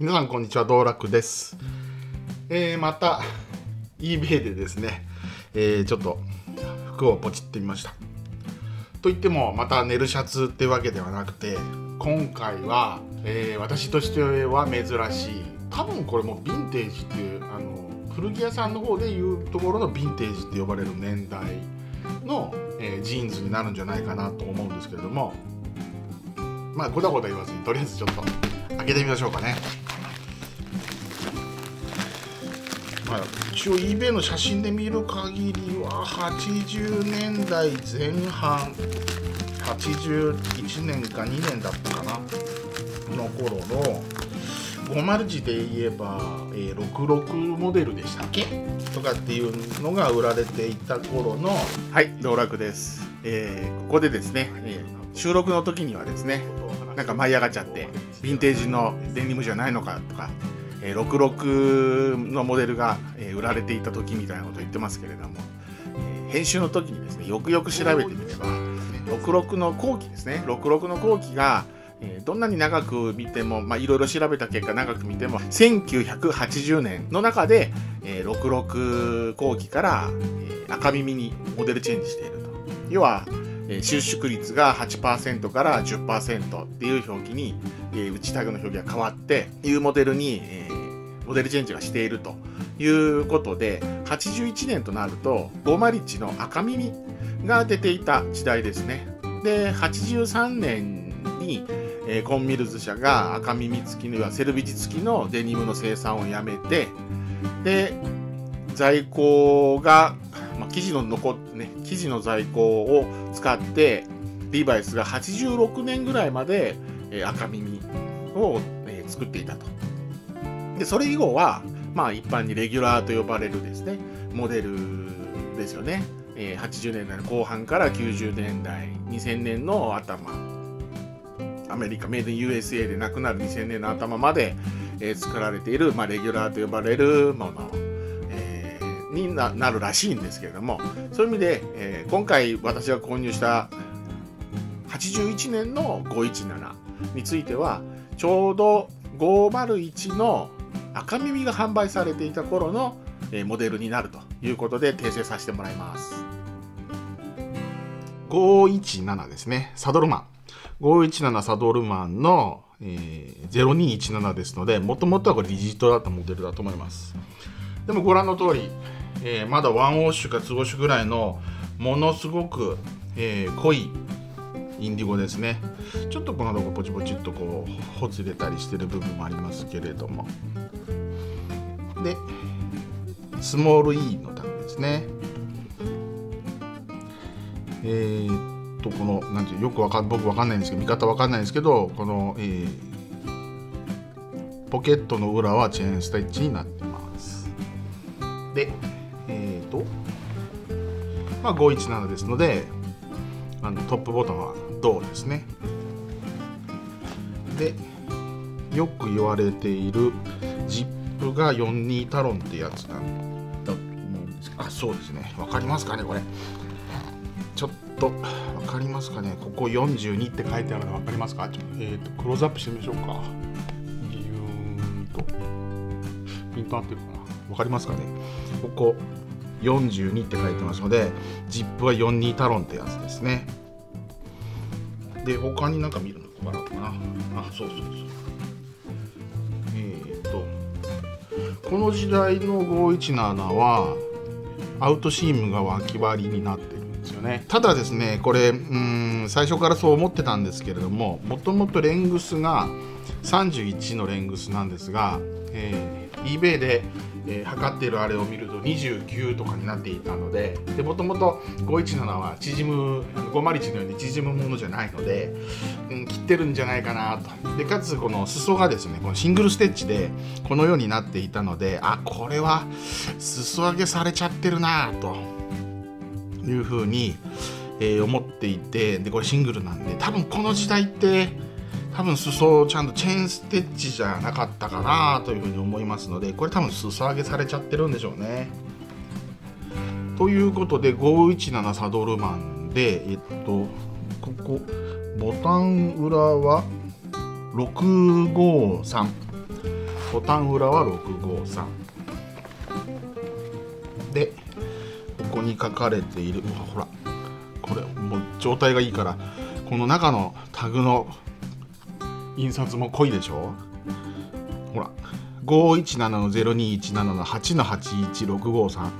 皆さんこんにちは道楽です、えー、また eBay でですね、えー、ちょっと服をポチってみました。といってもまたネルシャツってわけではなくて今回は、えー、私としては珍しい。多分これもヴィンテージっていうあの古着屋さんの方でいうところのヴィンテージって呼ばれる年代の、えー、ジーンズになるんじゃないかなと思うんですけれどもまあごたごた言わずにとりあえずちょっと開けてみましょうかね。まあ、一応 eBay の写真で見る限りは80年代前半81年か2年だったかな。の頃の50字で言えば、えー、66モデルでしたっけ？とかっていうのが売られていた頃のはい道楽です、えー、ここでですね、えー、収録の時にはですねなんか舞い上がっちゃってヴィンテージのデニムじゃないのかとかえ、66のモデルが、え、売られていた時みたいなことを言ってますけれども、え、編集の時にですねよくよく調べてみれば66の後期ですね。66の後期が、え、どんなに長く見てもいろいろ調べた結果長く見ても1980年の中で、え、66後期から、え、赤耳にモデルチェンジしていると。要は収縮率が8%から10%っていう表記に、え内タグの表記が変わっていうモデルに、えモデルチェンジがしているということで81年となるとゴマリッチの赤耳が出ていた時代ですね。で83年に、えコンミルズ社が赤耳付きのセルビジ付きのデニムの生産をやめてで在庫がまあ、生地の残ね、生地の在庫を使って、リバイスが86年ぐらいまで、えー、赤耳を、えー、作っていたと。で、それ以後は、まあ一般にレギュラーと呼ばれるですね、モデルですよね。えー、80年代の後半から90年代、2000年の頭、アメリカ、メイド USA で亡くなる2000年の頭まで、えー、作られている、まあ、レギュラーと呼ばれるものになるらしいんですけれどもそういう意味で、えー、今回私が購入した81年の517についてはちょうど501の赤耳が販売されていた頃の、えー、モデルになるということで訂正させてもらいます。517ですね。サドルマン。517サドルマンの、えー、0217ですのでもともとはこれリジットだったモデルだと思います。でもご覧の通りえー、まだワンウォッシュかツーウォッシュぐらいのものすごく、えー、濃いインディゴですね。ちょっとこのとこポチポチっとこうほつれたりしてる部分もありますけれども。でスモール E のタグですね。えー、っとこのなんていうよくわか僕わかんないんですけど見方わかんないんですけどこの、えー、ポケットの裏はチェーンステッチになってます。でえっ、ー、と、まあ、517ですのであのトップボタンは銅ですね。でよく言われているジップが42タロンってやつなんだと思うんですけど。あそうですね。分かりますかねこれ。ちょっと分かりますかね。ここ42って書いてあるの分かりますか？えっ、ー、とクローズアップしてみましょうか。ギューンとピント合ってるかな？分かりますかね？ここ42って書いてますので ZIP は42タロンってやつですね。で他になんか見るのかな？あそうそうそう。えっ、とこの時代の517はアウトシームが脇張りになってるんですよね。ただですねこれうん最初からそう思ってたんですけれどももともとレングスが31のレングスなんですが、えー、eBay でえー、測ってるあれを見ると29とかになっていたのでもともと517は縮む501のように縮むものじゃないので、うん、切ってるんじゃないかなと。でかつこの裾がですねこのシングルステッチでこのようになっていたのであこれは裾上げされちゃってるなと。いうふうに、えー、思っていてでこれシングルなんで多分この時代って多分裾ちゃんとチェーンステッチじゃなかったかなというふうに思いますのでこれ多分裾上げされちゃってるんでしょうね。ということで517サドルマンでえっとここボタン裏は653ボタン裏は653でここに書かれている。ほら。これもう状態がいいからこの中のタグの印刷も濃いでしょ？ほら517の0217の8の81653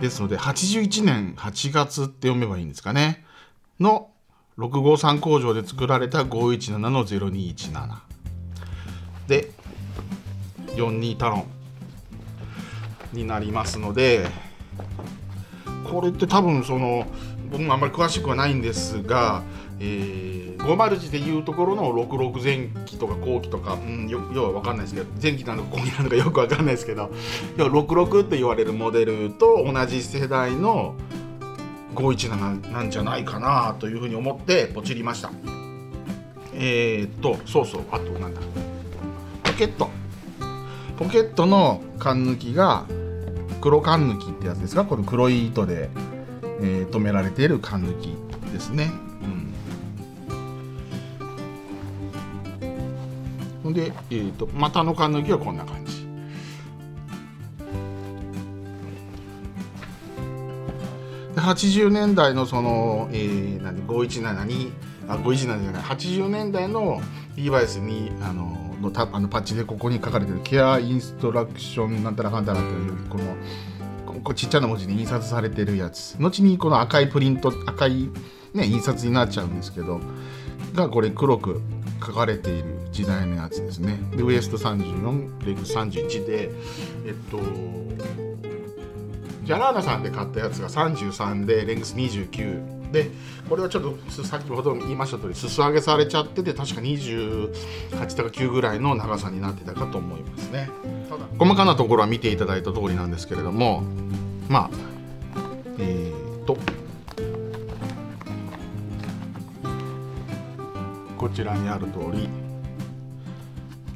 ですので81年8月って読めばいいんですかね？の653工場で作られた517の0217で42タロンになりますのでこれって多分その僕もあんまり詳しくはないんですが、えー、50字でいうところの66前期とか後期とか、うん、よ要は分かんないですけど前期なのか後期なのかよく分かんないですけど要は66って言われるモデルと同じ世代の517なんじゃないかなというふうに思ってポチりました。えー、っとそうそうあとなんだ。ポケット。ポケットの缶抜きが黒缶抜きってやつですか？この黒い糸で、えー、止められている缶抜きですね。うん。で、えーと、股の缶抜きはこんな感じ。80年代のその、えー、何？517にあ517じゃない。80年代のリーバイスにあののタあのパッチでここに書かれてるケアインストラクションなんたらかんたらっていうこのここちっちゃな文字で印刷されてるやつ。後にこの赤いプリント赤い、ね、印刷になっちゃうんですけどがこれ黒く書かれている時代のやつですね。でウエスト34レグ31でえっとジャラーナさんで買ったやつが33でレングス29でこれはちょっと先ほど言いました通り裾上げされちゃってて確か28とか9ぐらいの長さになってたかと思いますね。ただ。細かなところは見ていただいた通りなんですけれどもまあえー、と。こちらにある通り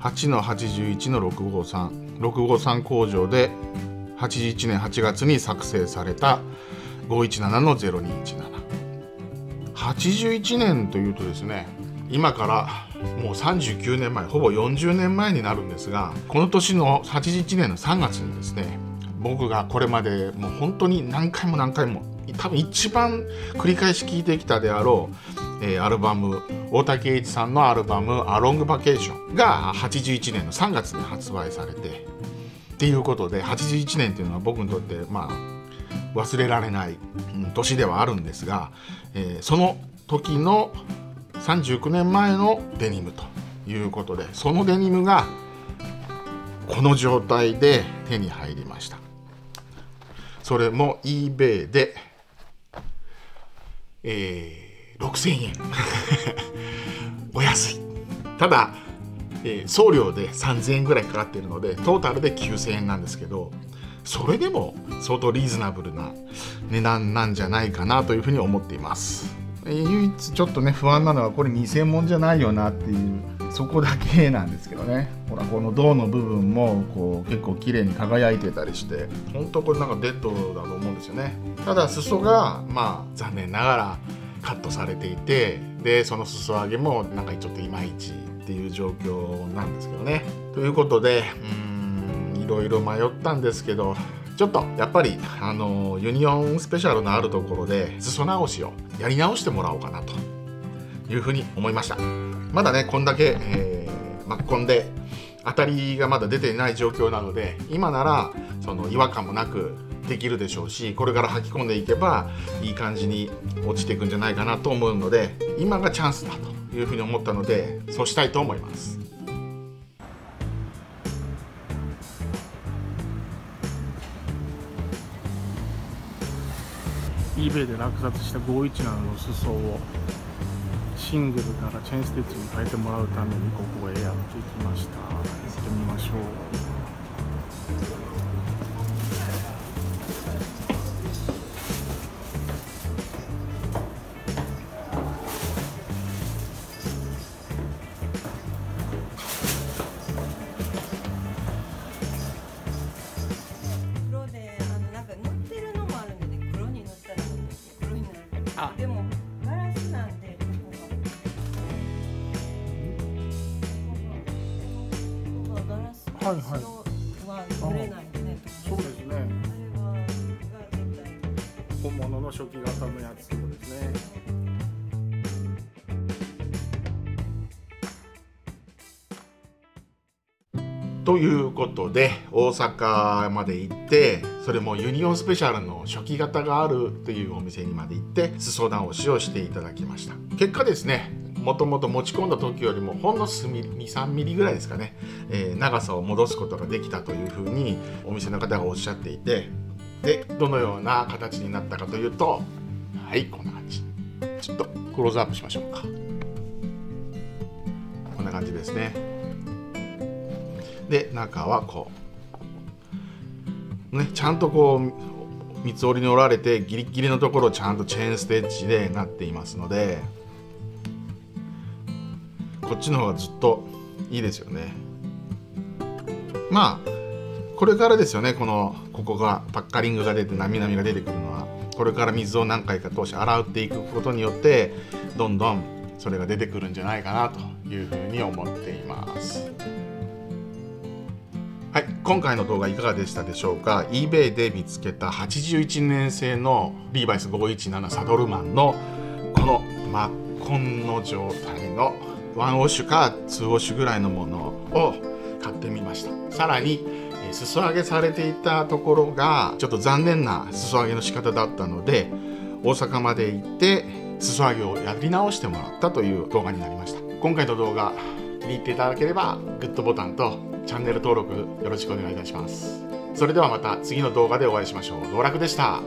8の81の653 653工場で81年8月に作成された517の0217 81年というとですね今からもう39年前ほぼ40年前になるんですがこの年の81年の3月にですね僕がこれまでもう本当に何回も何回も多分一番繰り返し聴いてきたであろう、えー、アルバム大竹栄一さんのアルバム「アロングバケーション」が81年の3月に発売されてっていうことで81年っていうのは僕にとってまあ忘れられない、年ではあるんですが、えー、その時の39年前のデニムということでそのデニムがこの状態で手に入りました。それも eBay で、えー、6000円。お安い。ただえー、送料で3000円ぐらいかかっているのでトータルで9000円なんですけどそれでも相当リーズナブルな値段なんじゃないかなというふうに思っています、唯一ちょっとね不安なのはこれ偽物じゃないよなっていうそこだけなんですけどね。ほらこの銅の部分もこう結構綺麗に輝いてたりして本当これなんかデッドだと思うんですよね。ただ裾がまあ残念ながらカットされていてでその裾上げもなんかちょっといまいちっていう状況なんですけどね。ということでうんろいろ迷ったんですけどちょっとやっぱりあのユニオンスペシャルのあるところで裾直しをやり直してもらおうかなというふうに思いましたまだねこんだけ、えー、マッコンで当たりがまだ出ていない状況なので今ならその違和感もなくできるでしょうしこれから履き込んでいけばいい感じに落ちていくんじゃないかなと思うので今がチャンスだというふうに思ったのでそうしたいと思います。eBay で落札した517の裾をシングルからチェーンステッチに変えてもらうためにここへやってきました。行ってみましょう。ははいはいということで大阪まで行ってそれもユニオンスペシャルの初期型があるというお店にまで行って裾直しをしていただきました。結果ですねもともと持ち込んだ時よりもほんの23ミリぐらいですかね、えー長さを戻すことができたというふうにお店の方がおっしゃっていてでどのような形になったかというとはいこんな感じ。ちょっとクローズアップしましょうか。こんな感じですね。で中はこう。ねちゃんとこう三つ折りに折られてギリギリのところちゃんとチェーンステッチでなっていますのでこっちの方がずっといいですよね。まあこれからですよねこのここがパッカリングが出てなみなみが出てくるのは。これから水を何回か通して洗っていくことによってどんどんそれが出てくるんじゃないかなというふうに思っています。今回の動画いかがでしたでしょうか？eBay で見つけた81年製のリーバイス517サドルマンのこのマッコンの状態のワンウォッシュかツーウォッシュぐらいのものを買ってみました。さらにえ裾上げされていたところがちょっと残念な裾上げの仕方だったので大阪まで行って裾上げをやり直してもらったという動画になりました。今回の動画気に入っていただければグッドボタンとチャンネル登録よろしくお願いいたします。それではまた次の動画でお会いしましょう。道楽でした。